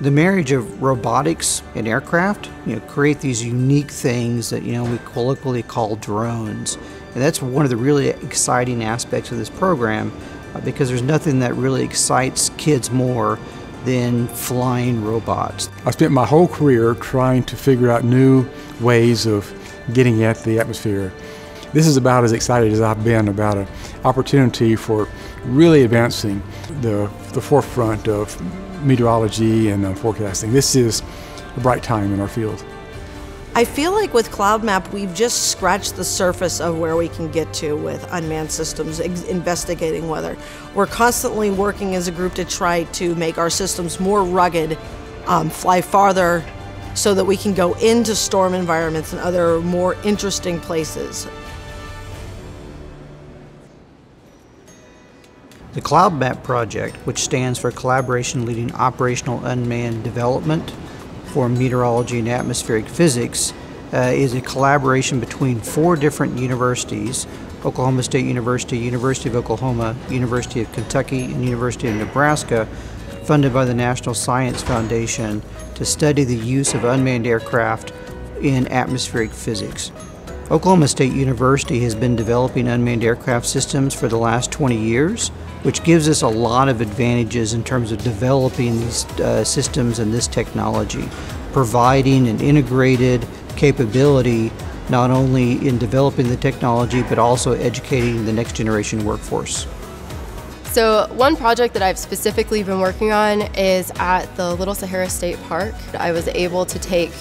The marriage of robotics and aircraft, you know, create these unique things that, you know, we colloquially call drones. And that's one of the really exciting aspects of this program uh, because there's nothing that really excites kids more than flying robots. I spent my whole career trying to figure out new ways of getting at the atmosphere. This is about as excited as I've been about an opportunity for really advancing the, the forefront of meteorology and uh, forecasting. This is a bright time in our field. I feel like with CloudMap, we've just scratched the surface of where we can get to with unmanned systems investigating weather. We're constantly working as a group to try to make our systems more rugged, um, fly farther, so that we can go into storm environments and other more interesting places. The CloudMap project, which stands for Collaboration Leading Operational Unmanned Development, for Meteorology and Atmospheric Physics uh, is a collaboration between four different universities Oklahoma State University, University of Oklahoma, University of Kentucky, and University of Nebraska, funded by the National Science Foundation to study the use of unmanned aircraft in atmospheric physics. Oklahoma State University has been developing unmanned aircraft systems for the last 20 years, which gives us a lot of advantages in terms of developing these uh, systems and this technology, providing an integrated capability not only in developing the technology but also educating the next generation workforce. So one project that I've specifically been working on is at the Little Sahara State Park. I was able to take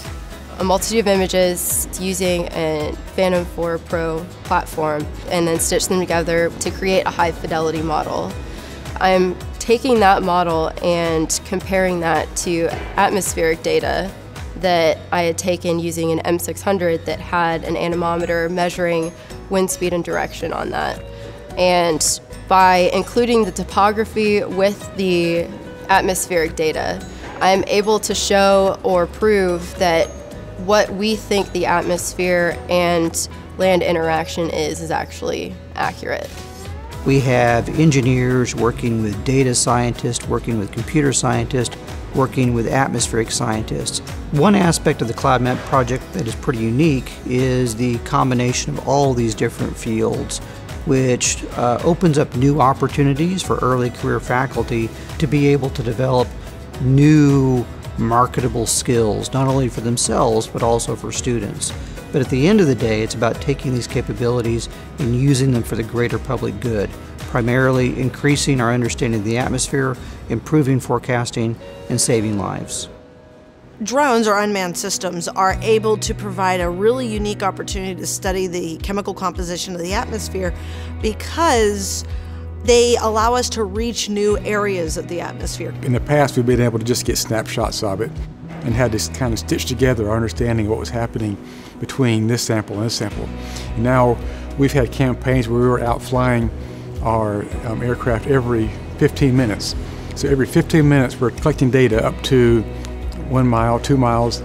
a multitude of images using a Phantom 4 Pro platform and then stitch them together to create a high fidelity model. I'm taking that model and comparing that to atmospheric data that I had taken using an M600 that had an anemometer measuring wind speed and direction on that. And by including the topography with the atmospheric data, I'm able to show or prove that what we think the atmosphere and land interaction is is actually accurate. We have engineers working with data scientists, working with computer scientists, working with atmospheric scientists. One aspect of the CloudMap project that is pretty unique is the combination of all these different fields, which uh, opens up new opportunities for early career faculty to be able to develop new marketable skills, not only for themselves, but also for students. But at the end of the day, it's about taking these capabilities and using them for the greater public good, primarily increasing our understanding of the atmosphere, improving forecasting, and saving lives. Drones or unmanned systems are able to provide a really unique opportunity to study the chemical composition of the atmosphere because they allow us to reach new areas of the atmosphere. In the past, we've been able to just get snapshots of it and had to kind of stitch together our understanding of what was happening between this sample and this sample. And now we've had campaigns where we were out flying our um, aircraft every 15 minutes. So every 15 minutes we're collecting data up to one mile, two miles,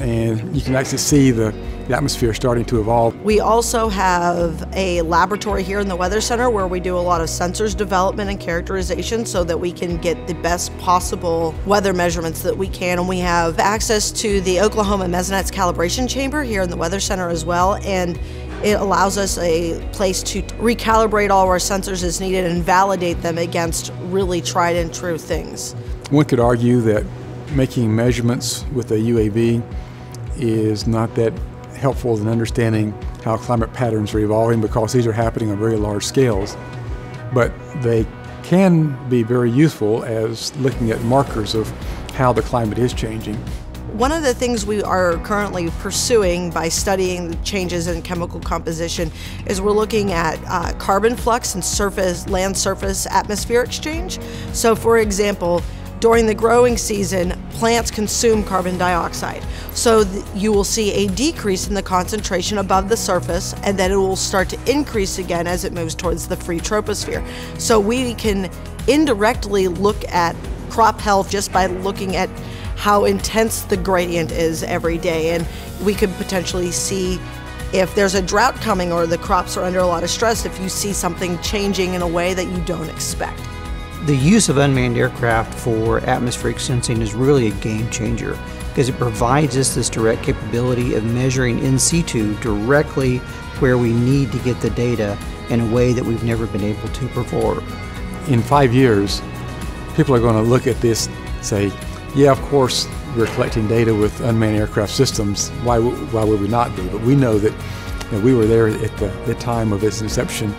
and you can actually see the the atmosphere is starting to evolve. We also have a laboratory here in the Weather Center where we do a lot of sensors development and characterization so that we can get the best possible weather measurements that we can. And we have access to the Oklahoma Mesonets Calibration Chamber here in the Weather Center as well. And it allows us a place to recalibrate all of our sensors as needed and validate them against really tried and true things. One could argue that making measurements with a UAV is not that helpful in understanding how climate patterns are evolving because these are happening on very large scales. But they can be very useful as looking at markers of how the climate is changing. One of the things we are currently pursuing by studying the changes in chemical composition is we're looking at uh, carbon flux and surface, land surface atmosphere exchange. So for example, during the growing season, plants consume carbon dioxide. So you will see a decrease in the concentration above the surface and then it will start to increase again as it moves towards the free troposphere. So we can indirectly look at crop health just by looking at how intense the gradient is every day and we could potentially see if there's a drought coming or the crops are under a lot of stress if you see something changing in a way that you don't expect. The use of unmanned aircraft for atmospheric sensing is really a game changer because it provides us this direct capability of measuring in situ directly where we need to get the data in a way that we've never been able to before. In five years, people are going to look at this say, yeah, of course, we're collecting data with unmanned aircraft systems. Why, why would we not be? But we know that you know, we were there at the, the time of its inception